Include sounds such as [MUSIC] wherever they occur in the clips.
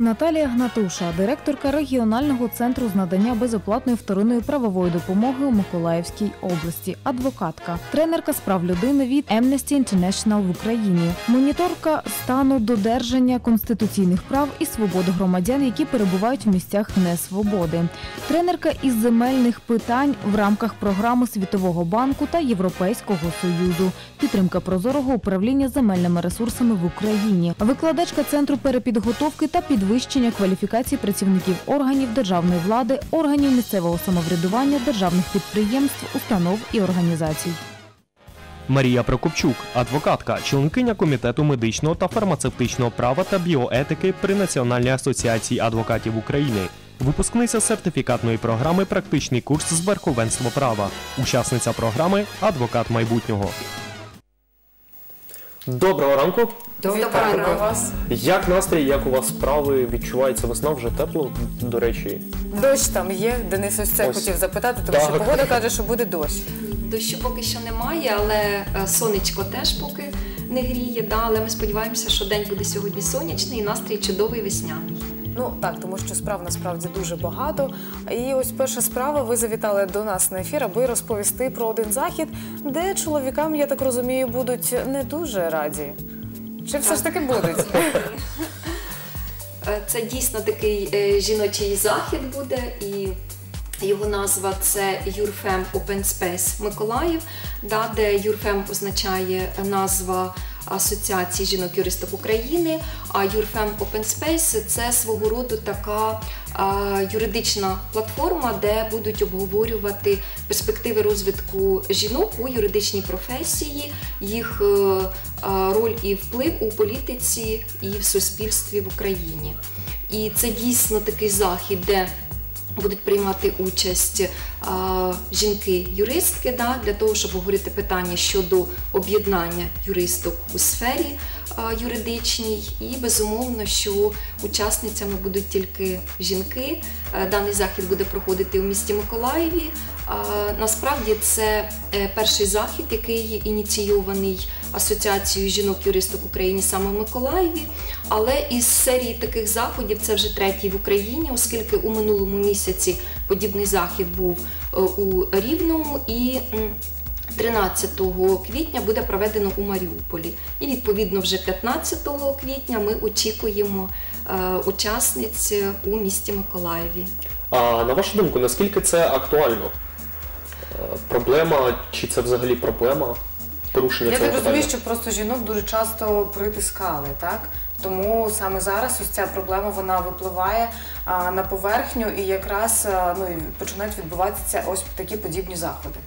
Наталія Гнатуша, директорка регіонального центру з надання безоплатної вторинної правової допомоги у Миколаївській області, адвокатка, тренерка з прав людини від Amnesty International в Україні, моніторка стану додержання конституційних прав і свобод громадян, які перебувають в місцях несвободи, тренерка із земельних питань в рамках програми Світового банку та Європейського союзу, підтримка прозорого управління земельними ресурсами в Україні, викладачка центру перепідготовки та підвищення кваліфікації працівників органів державної влади, органів місцевого самоврядування, державних підприємств, установ і організацій. Марія Прокопчук, адвокатка, членкиня комітету медичного та фармацевтичного права та біоетики при Національній асоціації адвокатів України, випускниця сертифікатної програми Практичний курс з верховенства права, учасниця програми Адвокат майбутнього. Доброго ранку. Доброго ранку. вас. Як настрій, як у вас справи? Відчувається весна вже тепло, до речі. Дощ там є. Денис ось це Ось. хотів запитати, тому Так. що погода каже, що буде дощ. Дощу поки що немає, але е, сонечко теж поки не гріє. Да, але ми сподіваємося, що день буде сьогодні сонячний і настрій чудовий весняний. Ну так, тому що справ насправді дуже багато. І ось перша справа. Ви завітали до нас на ефір, аби розповісти про один захід, де чоловікам, я так розумію, будуть не дуже раді. Чи все ж таки будуть? [LAUGHS] Е, Це дійсно такий е, жіночий захід буде і. Його назва це Юрфем Open Space Миколаїв, да, де Юрфем означає назва Асоціації жінок-юристок України. А Юрфем Open Space це свого роду така юридична платформа, де будуть обговорювати перспективи розвитку жінок у юридичній професії, їх е, роль і вплив у політиці і в суспільстві в Україні. І це дійсно такий захід, де будуть приймати участь а, жінки-юристки да, для того, щоб говорити питання щодо об'єднання юристок у сфері а, юридичній. І безумовно, що учасницями будуть тільки жінки. Е, Даний захід буде проходити у місті Миколаєві. Насправді це е, перший захід, який ініційований Асоціацією жінок-юристок України саме в Миколаєві. Але із серії таких заходів це вже третій в Україні, оскільки у минулому місяці подібний захід був е, у Рівному і. 13 квітня буде проведено у Маріуполі. І відповідно вже 15 квітня ми очікуємо е, учасниць у місті Миколаєві. А на вашу думку, наскільки це актуально? Проблема, чи це взагалі проблема? Порушення Я цього так розумію, питання? що просто жінок дуже часто притискали, так? Тому саме зараз ось ця проблема вона випливає а, на поверхню і якраз а, ну, і починають відбуватися ось такі подібні заходи.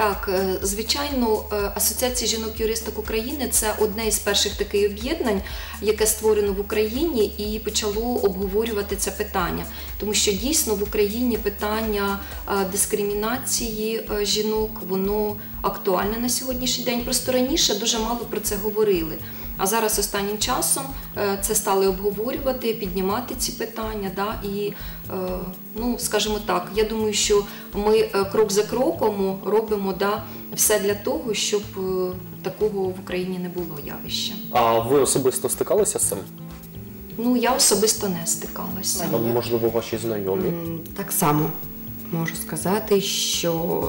Так, е, звичайно, е, Асоціація жінок-юристок України це одне із перших таких об'єднань, яке створено в Україні і почало обговорювати це питання. Тому що дійсно в Україні питання е, дискримінації жінок воно актуальне на сьогоднішній день. Просто раніше дуже мало про це говорили. А зараз останнім часом е, це стали обговорювати, піднімати ці питання. Да? І, е, ну, скажімо так, я думаю, що ми е, крок за кроком робимо да, все для того, щоб такого в Україні не було явища. А ви особисто стикалися з цим? Ну, я особисто не стикалася. А, Можливо, ваші знайомі? Так само можу сказати, що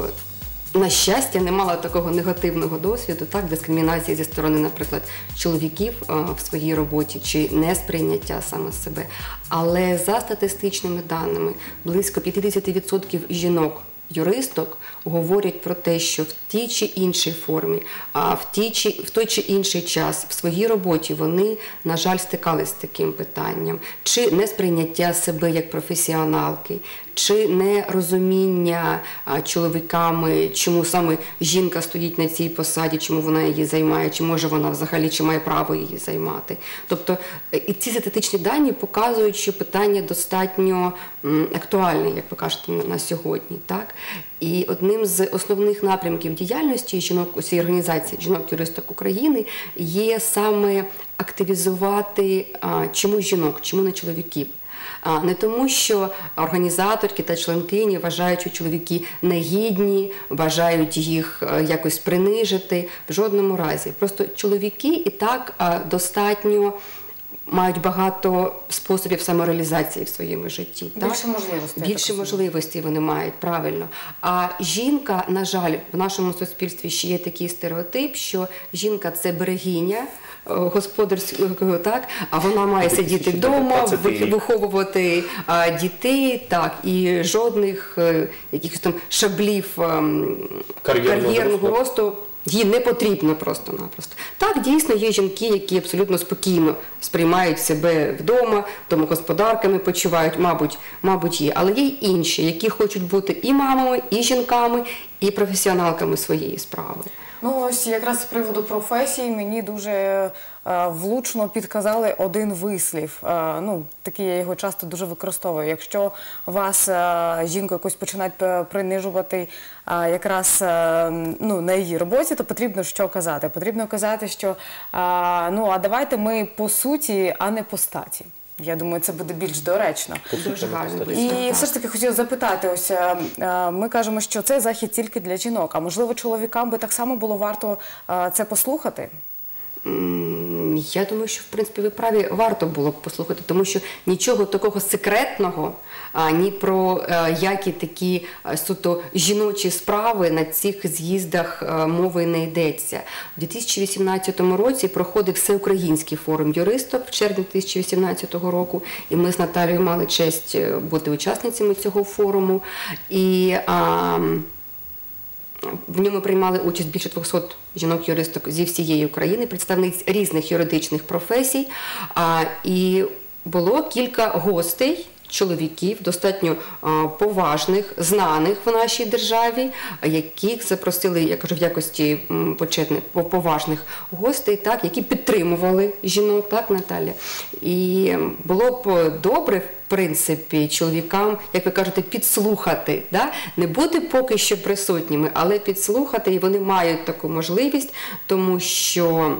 на щастя не мала такого негативного досвіду, так, дискримінації зі сторони, наприклад, чоловіків в своїй роботі чи несприйняття саме себе. Але за статистичними даними, близько 50% жінок. Юристок говорять про те, що в тій чи іншій формі, а в тій чи в той чи інший час в своїй роботі вони, на жаль, стикались з таким питанням, чи несприйняття себе як професіоналки, чи нерозуміння чоловіками, чому саме жінка стоїть на цій посаді, чому вона її займає, чи може вона взагалі чи має право її займати. Тобто е, і ці статистичні дані показують, що питання достатньо актуальне, як ви кажете, на, сьогодні. Так? І одним з основних напрямків діяльності жінок у цій організації жінок-юристок України є саме активізувати а, чому жінок, чому не чоловіків. А не тому, що організаторки та членкині вважають, що чоловіки негідні, бажають їх е, якось принижити в жодному разі. Просто чоловіки і так достатньо мають багато способів самореалізації в своєму житті. Більше можливостей, Більше можливостей вони мають правильно. А жінка, на жаль, в нашому суспільстві ще є такий стереотип, що жінка це берегиня. Господарського так, а вона має сидіти вдома, 2015 ви- рік. виховувати дітей, так і жодних е, якихось там шаблів ем, Кар'єрного росту. росту їй не потрібно просто-напросто. Так, дійсно є жінки, які абсолютно спокійно сприймають себе вдома, домогосподарками почувають, мабуть, мабуть, є. Але є й інші, які хочуть бути і мамами, і жінками, і професіоналками своєї справи. Ну ось якраз з приводу професії мені дуже е, влучно підказали один вислів. Е, ну такий я його часто дуже використовую. Якщо вас е, жінку якось починають принижувати якраз ну, на її роботі, то потрібно що казати? Потрібно казати, що ну а давайте ми по суті, а не по статі. Я думаю, це буде більш доречно. Дуже гарно. І все ж таки хотіла запитати: ось е, е, ми кажемо, що це захід тільки для жінок. А можливо, чоловікам би так само було варто е, це послухати? Я думаю, що в принципі ви праві варто було б послухати, тому що нічого такого секретного, а, ні про е, які такі е, суто жіночі справи на цих з'їздах е, мови не йдеться. У 2018 році проходив всеукраїнський форум юристок в червні 2018 року, і ми з Наталією мали честь бути учасницями цього форуму. І а, в ньому приймали участь більше 200 жінок-юристок зі всієї України, представниць різних юридичних професій. І було кілька гостей. Чоловіків достатньо поважних, знаних в нашій державі, яких запросили, я кажу, в якості почетних по- поважних гостей, так які підтримували жінок, так Наталя. І було б добре, в принципі, чоловікам, як ви кажете, підслухати, да? не бути поки що присутніми, але підслухати, і вони мають таку можливість, тому що.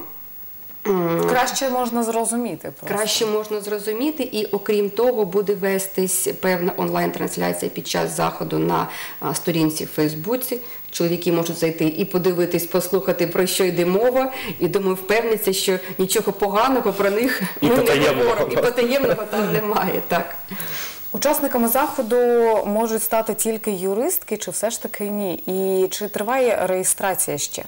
Краще можна зрозуміти. Просто. Краще можна зрозуміти, і окрім того, буде вестись певна онлайн-трансляція під час заходу на сторінці в Фейсбуці. Чоловіки можуть зайти і подивитись, послухати про що йде мова, і думаю, впевниться, що нічого поганого про них І ми не говоримо, і потаємного там немає. Так. Учасниками заходу можуть стати тільки юристки, чи все ж таки ні? І чи триває реєстрація ще?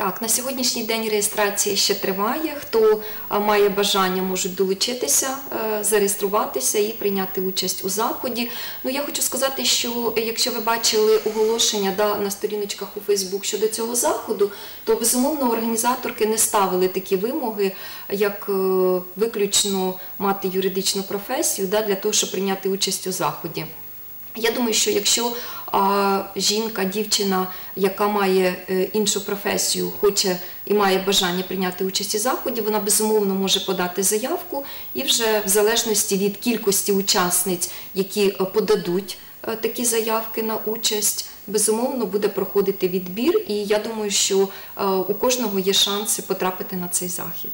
Так, на сьогоднішній день реєстрація ще триває. Хто має бажання, можуть долучитися, е, зареєструватися і прийняти участь у заході. Ну я хочу сказати, що якщо ви бачили оголошення да, на сторіночках у Фейсбук щодо цього заходу, то безумовно організаторки не ставили такі вимоги, як е, виключно мати юридичну професію да, для того, щоб прийняти участь у заході. Я думаю, що якщо а, жінка, дівчина, яка має е, іншу професію, хоче і має бажання прийняти участь у заході, вона безумовно може подати заявку і вже в залежності від кількості учасниць, які е, подадуть е, такі заявки на участь, безумовно буде проходити відбір. І я думаю, що у кожного є шанси потрапити на цей захід.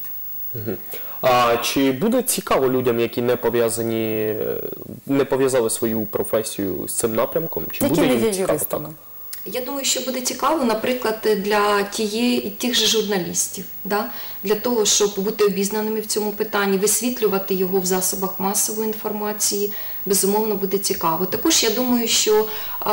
А чи буде цікаво людям, які не пов'язані, е, не пов'язали свою професію з цим напрямком? Чи Які буде не їм є цікаво? юристами? Я думаю, що буде цікаво, наприклад, для тієї тих же журналістів, да? для того, щоб бути обізнаними в цьому питанні, висвітлювати його в засобах масової інформації, безумовно буде цікаво. Також я думаю, що е,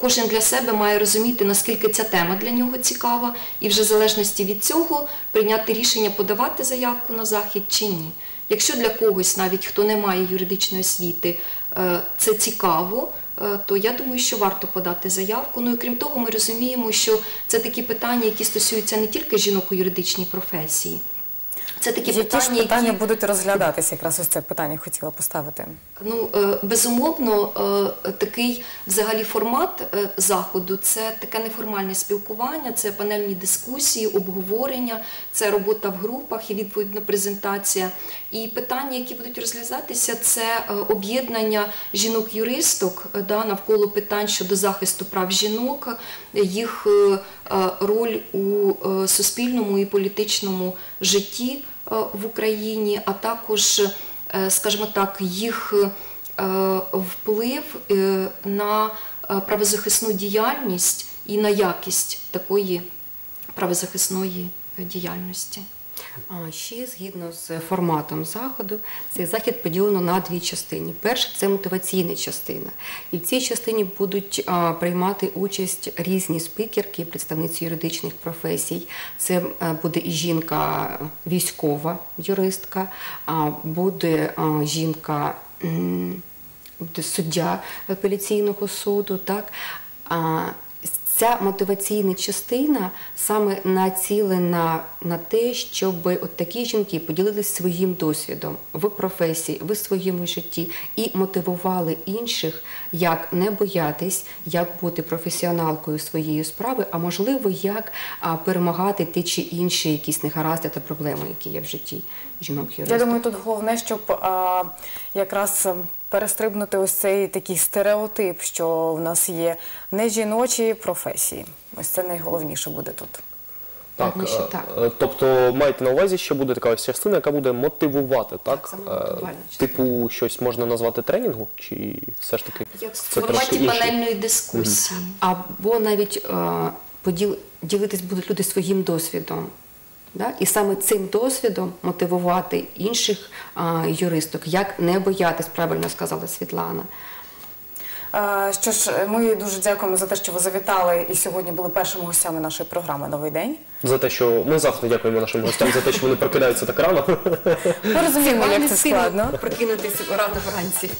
кожен для себе має розуміти, наскільки ця тема для нього цікава, і вже в залежності від цього прийняти рішення подавати заявку на захід чи ні. Якщо для когось, навіть хто не має юридичної освіти, е, це цікаво, то я думаю, що варто подати заявку. Ну і крім того, ми розуміємо, що це такі питання, які стосуються не тільки жінок у юридичній професії. Це такі Які ж питання, питання які будуть розглядатися? Якраз ось це питання хотіла поставити. Ну, е, безумовно, е, такий взагалі формат е, заходу це таке неформальне спілкування, це панельні дискусії, обговорення, це робота в групах і відповідна презентація. І питання, які будуть розглядатися, це об'єднання жінок-юристок да, навколо питань щодо захисту прав жінок, їх роль у суспільному і політичному житті в Україні, а також е, скажімо так, їх е, вплив е, на е, правозахисну діяльність і на якість такої правозахисної е, діяльності. Ще згідно з форматом заходу, цей захід поділено на дві частини. Перша це мотиваційна частина, і в цій частині будуть приймати участь різні спікерки, представниці юридичних професій. Це а, буде і жінка військова, юристка, а буде жінка. суддя апеляційного суду, так. А ця мотиваційна частина саме націлена на те, щоб от такі жінки поділилися своїм досвідом в професії, в своєму житті і мотивували інших, як не боятись, як бути професіоналкою своєї справи, а можливо, як перемагати ті чи інші якісь негаразди та проблеми, які є в житті жінок юристів. Я думаю, тут головне, щоб а, якраз ем, перестрибнути ось цей такий стереотип, що в нас є не жіночі професії. Ось це найголовніше буде тут. Так, що е, так. е, тобто маєте на увазі, що буде така ось частина, яка буде мотивувати, так? саме Е, частина. Типу, щось можна назвати тренінгу, чи все ж таки Як в це трошки форматі інше? панельної дискусії. або навіть е, поділ, ділитись будуть люди своїм досвідом. Да? І саме цим досвідом мотивувати інших е, юристок, як не боятись, правильно сказала Світлана. Що ж, ми дуже дякуємо за те, що ви завітали і сьогодні були першими гостями нашої програми Новий день. За те, що ми завжди дякуємо нашим гостям за те, що вони прокидаються так рано. Ми розуміємо, як це сильно складно. прокинутися рано вранці.